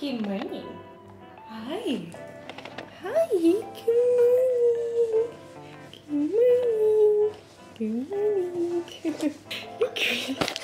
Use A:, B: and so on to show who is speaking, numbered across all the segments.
A: Good morning. Hi. Hi. Good morning. Good morning. Good morning.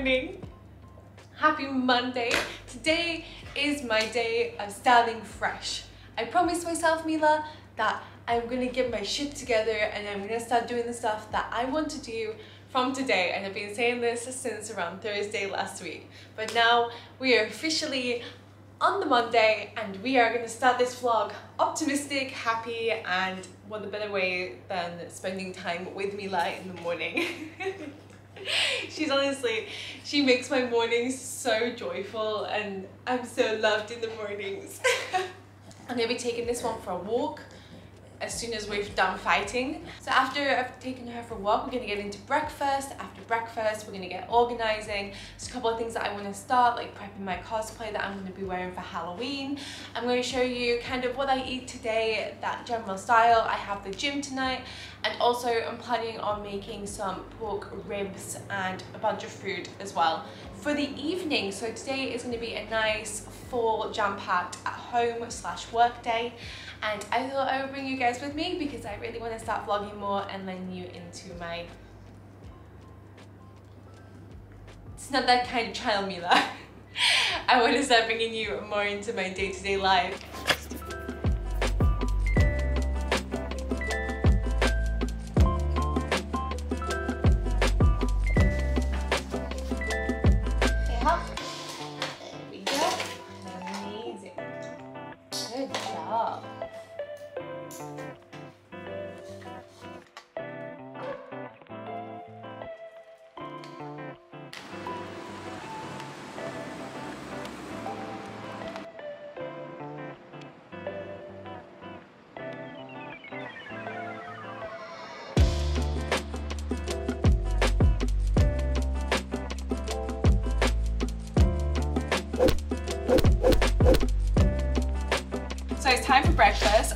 A: Morning. Happy Monday. Today is my day of starting fresh. I promised myself, Mila, that I'm gonna get my shit together and I'm gonna start doing the stuff that I want to do from today. And I've been saying this since around Thursday last week. But now we are officially on the Monday and we are to start this vlog optimistic, happy and what a better way than spending time with Mila in the morning. She's honestly, she makes my mornings so joyful and I'm so loved in the mornings. I'm gonna be taking this one for a walk as soon as we've done fighting. So after I've taken her for a walk, we're gonna get into breakfast. After breakfast, we're gonna get organizing. There's a couple of things that I wanna start, like prepping my cosplay that I'm gonna be wearing for Halloween. I'm gonna show you kind of what I eat today, that general style. I have the gym tonight, and also I'm planning on making some pork ribs and a bunch of food as well for the evening. So today is gonna be a nice full jam-packed at home slash work day. And I thought I would bring you guys with me because I really want to start vlogging more and letting you into my it's not that kind of child Mila I want to start bringing you more into my day-to-day -day life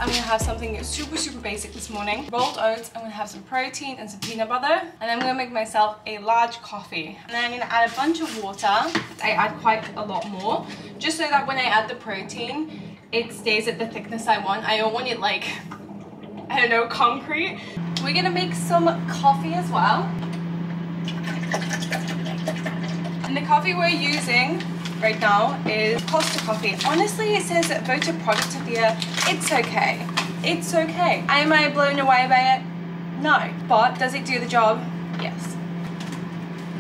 A: I'm gonna have something super, super basic this morning. Rolled oats, I'm gonna have some protein and some peanut butter. And I'm gonna make myself a large coffee. And then I'm gonna add a bunch of water. I add quite a lot more, just so that when I add the protein, it stays at the thickness I want. I don't want it like, I don't know, concrete. We're gonna make some coffee as well. And the coffee we're using right now is Costa Coffee. Honestly, it says voted product of the year. It's okay. It's okay. Am I blown away by it? No. But does it do the job? Yes.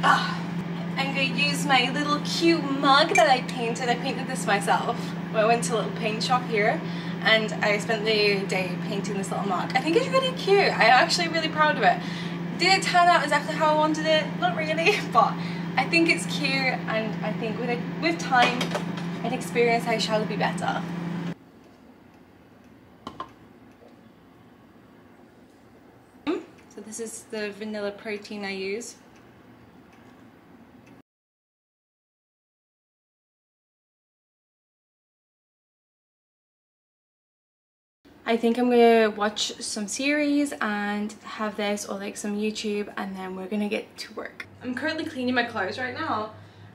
A: Ah, I'm going to use my little cute mug that I painted. I painted this myself. I went to a little paint shop here and I spent the day painting this little mug. I think it's really cute. I'm actually really proud of it. Did it turn out exactly how I wanted it? Not really, but I think it's cute and I think with, with time and experience I shall be better. So this is the vanilla protein I use. I think I'm gonna watch some series and have this or like some YouTube and then we're gonna get to work. I'm currently cleaning my clothes right now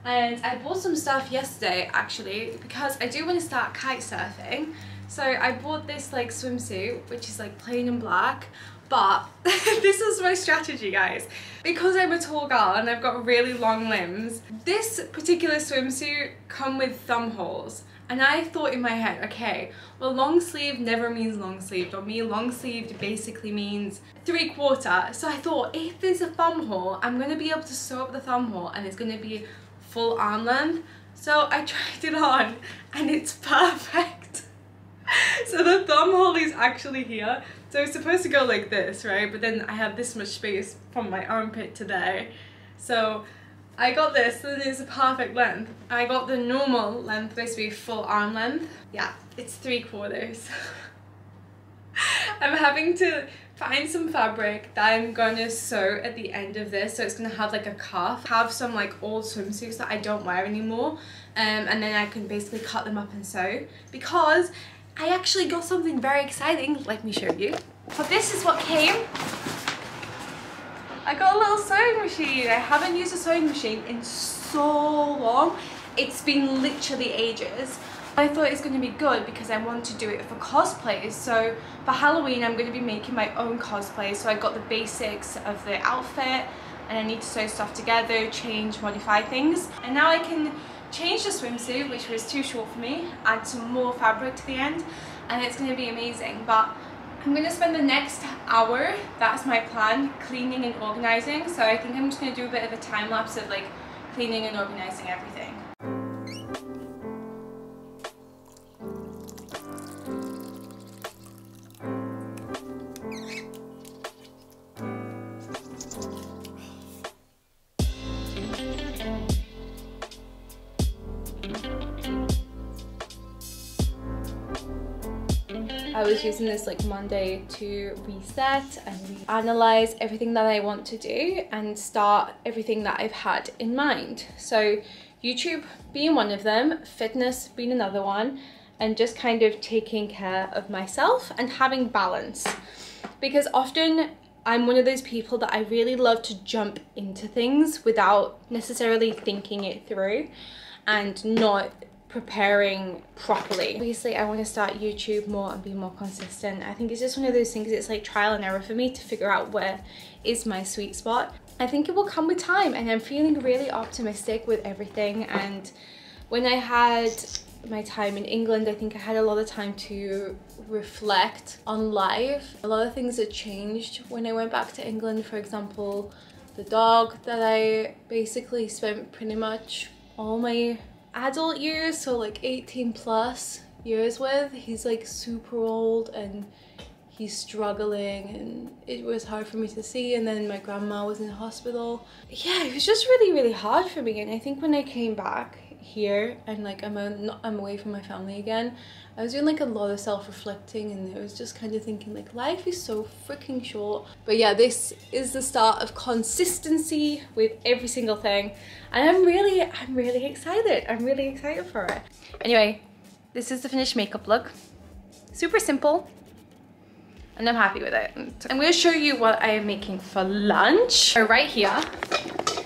A: and I bought some stuff yesterday actually because I do want to start kite surfing. So I bought this like swimsuit which is like plain and black but this is my strategy guys. Because I'm a tall girl and I've got really long limbs, this particular swimsuit come with thumb holes and I thought in my head, okay, well long sleeve never means long sleeved. Or me long sleeved basically means three quarter. So I thought if there's a thumb hole, I'm gonna be able to sew up the thumb hole and it's gonna be full arm length. So I tried it on and it's perfect. so the thumb hole is actually here. So it's supposed to go like this, right? But then I have this much space from my armpit to there. So I got this and it's a perfect length. I got the normal length, supposed to be full arm length. Yeah, it's three quarters. I'm having to find some fabric that I'm gonna sew at the end of this so it's gonna have like a cuff. Have some like old swimsuits that I don't wear anymore um, and then I can basically cut them up and sew because I actually got something very exciting. Let me show you. But this is what came. I got a little sewing machine. I haven't used a sewing machine in so long. It's been literally ages. I thought it's going to be good because I want to do it for cosplays. So for Halloween, I'm going to be making my own cosplay. So I got the basics of the outfit and I need to sew stuff together, change, modify things. And now I can change the swimsuit, which was too short for me, add some more fabric to the end, and it's going to be amazing. But I'm going to spend the next hour, that's my plan, cleaning and organizing. So I think I'm just going to do a bit of a time lapse of like cleaning and organizing everything. I was using this like Monday to reset and analyze everything that I want to do and start everything that I've had in mind. So YouTube being one of them, fitness being another one, and just kind of taking care of myself and having balance. Because often I'm one of those people that I really love to jump into things without necessarily thinking it through and not preparing properly. Obviously, I want to start YouTube more and be more consistent. I think it's just one of those things, it's like trial and error for me to figure out where is my sweet spot. I think it will come with time and I'm feeling really optimistic with everything and when I had my time in England, I think I had a lot of time to reflect on life. A lot of things had changed when I went back to England. For example, the dog that I basically spent pretty much all my adult years, so like 18 plus years with. He's like super old and he's struggling and it was hard for me to see and then my grandma was in hospital. Yeah, it was just really, really hard for me and I think when I came back here and like I'm, a, I'm away from my family again, I was doing like a lot of self-reflecting and it was just kind of thinking like life is so freaking short. But yeah, this is the start of consistency with every single thing. And I'm really, I'm really excited. I'm really excited for it. Anyway, this is the finished makeup look. Super simple. And I'm happy with it. I'm gonna show you what I am making for lunch. So right here,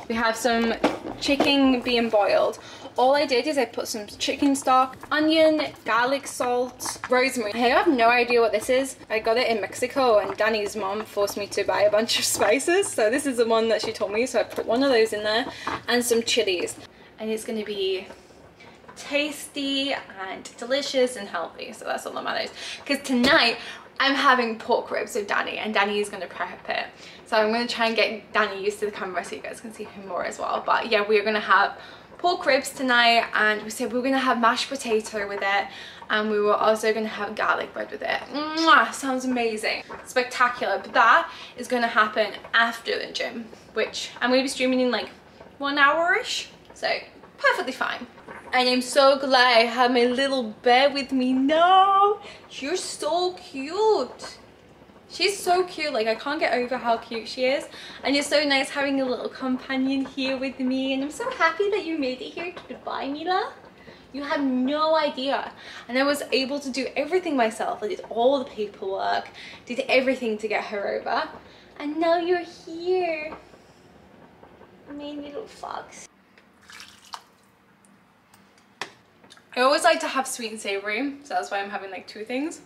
A: we have some chicken being boiled all I did is I put some chicken stock, onion, garlic salt, rosemary. I have no idea what this is. I got it in Mexico and Danny's mom forced me to buy a bunch of spices. So this is the one that she told me. So I put one of those in there and some chilies. And it's gonna be tasty and delicious and healthy. So that's all that matters. Because tonight I'm having pork ribs with Danny and Danny is going to prep it. So I'm going to try and get Danny used to the camera so you guys can see him more as well. But yeah, we're going to have pork ribs tonight and we said we were gonna have mashed potato with it and we were also gonna have garlic bread with it. Mwah, sounds amazing. Spectacular. But that is gonna happen after the gym, which I'm gonna be streaming in like one hour-ish. So perfectly fine. And I'm so glad I have my little bear with me. No, you're so cute. She's so cute, like I can't get over how cute she is. And it's so nice having a little companion here with me. And I'm so happy that you made it here. Goodbye, Mila. You have no idea. And I was able to do everything myself. I did all the paperwork, did everything to get her over. And now you're here. My little fox. I always like to have sweet and savory, so that's why I'm having like two things.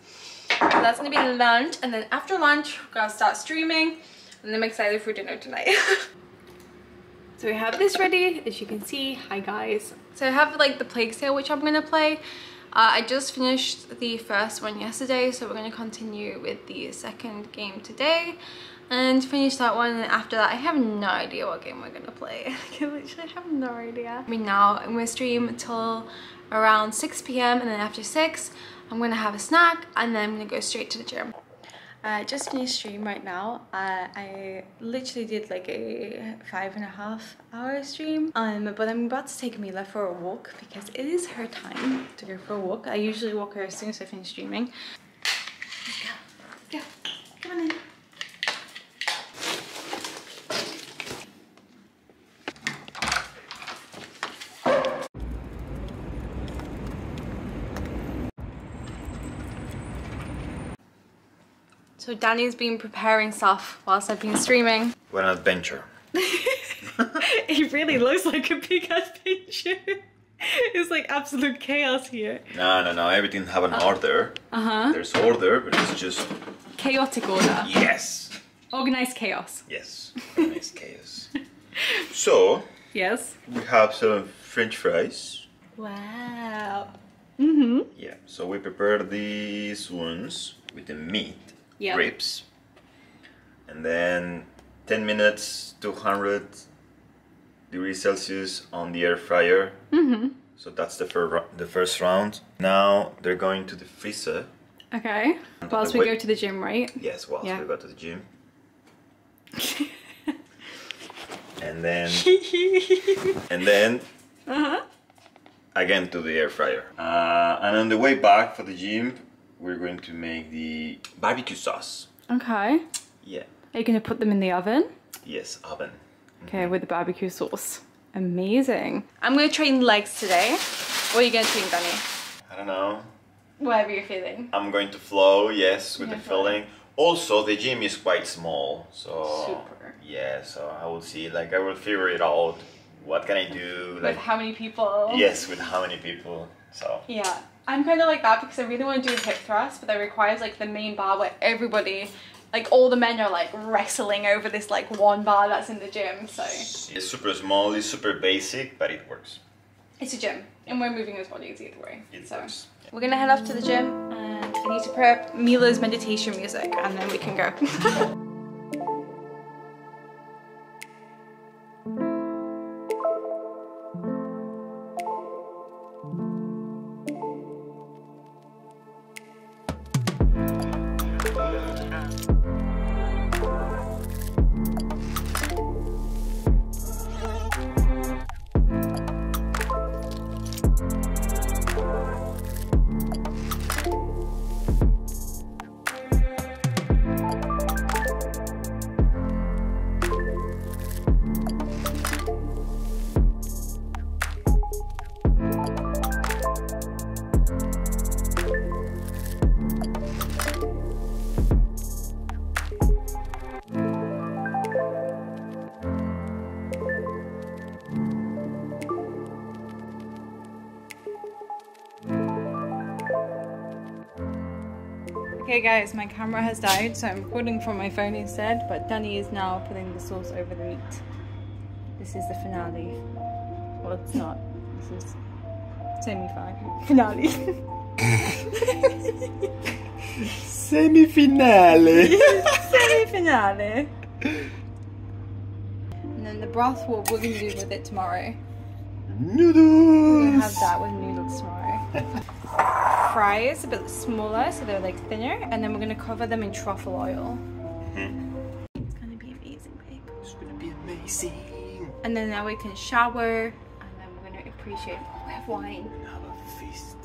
A: So that's gonna be lunch, and then after lunch, we're gonna start streaming, and I'm excited for dinner tonight. so we have this ready, as you can see. Hi guys. So I have like the Plague Tale, which I'm gonna play. Uh, I just finished the first one yesterday, so we're going to continue with the second game today and finish that one and after that I have no idea what game we're going to play. I literally have no idea. I mean now I'm going to stream till around 6 p.m. and then after 6 I'm to have a snack and then I'm to go straight to the gym. I just finished stream right now. Uh, I literally did like a five and a half hour stream. Um, but I'm about to take Mila for a walk because it is her time to go for a walk. I usually walk her as soon as I finish streaming. Let's go. Go. Come on in. So Danny's been preparing stuff whilst I've been streaming.
B: What an adventure.
A: it really looks like a big adventure. it's like absolute chaos here.
B: No, no, no. Everything have an order.
A: Uh-huh.
B: There's order, but it's just
A: Chaotic order.
B: yes,
A: Organized chaos.
B: yes. Nice chaos. So
A: Yes.
B: we have some French fries.
A: Wow. Mm-hmm.
B: Yeah. So we prepare these ones with the meat, Ribs, and then 10 minutes, 200 degrees Celsius on the air fryer.
A: Mm-hmm.
B: So that's the fir- the first round. Now they're going to the freezer.
A: Okay.
B: And
A: Whilst we go to the gym, right?
B: Yes, whilst
A: Yeah.
B: we go to the gym. and then and then
A: uh-huh.
B: again to the air fryer. Uh, and on the way back for the gym, we're going to make the barbecue sauce.
A: Okay.
B: Yeah.
A: Are you gonna put them in the oven?
B: Yes, oven.
A: Okay, mm-hmm. with the barbecue sauce. Amazing. I'm gonna train legs today. What are you gonna train, Danny?
B: I don't know.
A: Whatever you're feeling.
B: I'm going to flow, yes, with
A: Yeah,
B: the filling. Also, the gym is quite small, so
A: Super.
B: yeah. So I will see. Like I will figure it out. What can I do? Like
A: With how many people?
B: yes, with how many people? So
A: Yeah. I'm kind of like that because I really want to do a hip thrust, but that requires like the main bar where everybody, like all the men are like wrestling over this like one bar that's in the gym. So
B: it's super small. It's super basic, but it works.
A: it's a gym and we're moving those bodies either way.
B: It
A: so
B: works.
A: we're gonna head off to the gym and I need to prep Mila's meditation music and then we can go. Okay guys, my camera has died, so I'm recording from my phone instead, but Danny is now putting the sauce over the meat. This is the finale. Well, it's not. This is semi-finale.
B: Semi-finale.
A: semi-finale. And then the broth, what we're gonna do with it tomorrow. We're
B: Noodles.
A: gonna have that with noodles tomorrow. Fries a bit smaller, so they're like thinner, and then we're gonna cover them in truffle oil. It's gonna be amazing, babe.
B: It's gonna be amazing.
A: And then now we can shower, and then we're gonna appreciate. We have wine,
B: Have a feast.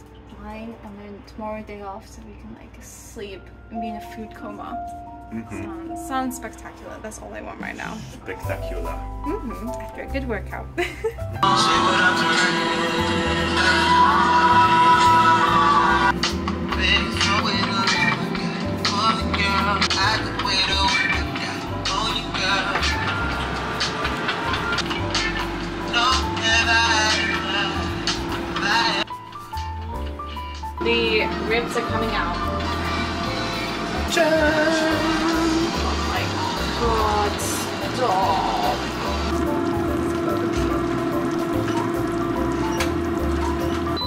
A: wine, and then tomorrow day off, so we can like sleep and be in a food coma. Sounds, sounds spectacular. That's all I want right now.
B: Spectacular.
A: hmm After a good workout. the ribs are coming out. Oh my god, stop.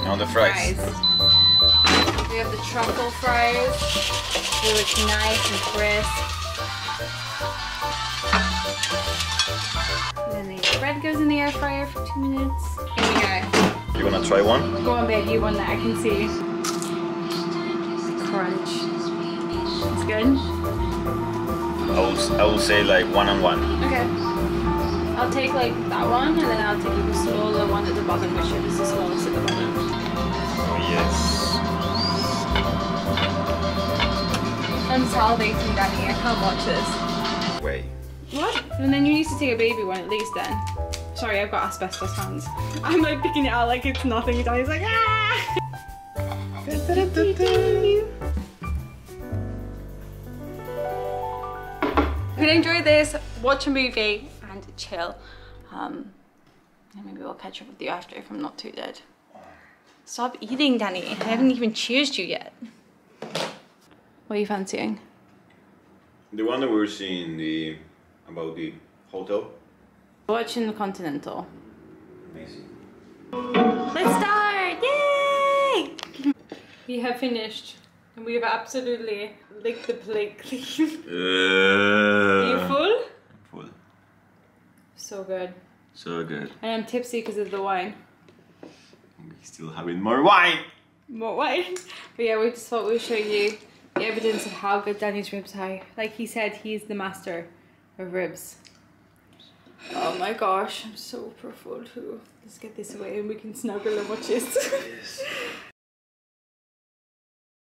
B: On the fries.
A: Fries. We have the truffle fries. They look nice and crisp. And then the bread goes in the air fryer for two minutes. Here we go.
B: You wanna try one?
A: Go on, babe. You want that? I can see. Crunch. It's good.
B: I will, I will say like one on one.
A: Okay. I'll take like that one and then I'll take the smaller one at the bottom, which is the smallest at the bottom.
B: Oh yes.
A: I'm salivating, Danny. I can't watch this.
B: Wait.
A: What? And then you need to take a baby one at least then. Sorry, I've got asbestos hands. I'm like picking it out like it's nothing. Danny's like, ah! Gonna enjoy this, watch a movie, and chill. Um, and maybe we'll catch up with you after if I'm not too dead. Stop eating, Danny. I haven't even cheersed you yet. What are you fancying?
B: The one that we were seeing the about the hotel.
A: Watching the Continental.
B: Amazing.
A: Let's start! Yay! We have finished. And we have absolutely licked the plate clean. Are you full?
B: full.
A: So good.
B: So good.
A: And I'm tipsy because of the wine.
B: We're still having more wine.
A: More wine. But yeah, we just thought we'd show you the evidence of how good Danny's ribs are. Like he said, he's the master of ribs. Oh my gosh, I'm so full too. Let's get this away and we can snuggle and watch this.
B: Yes.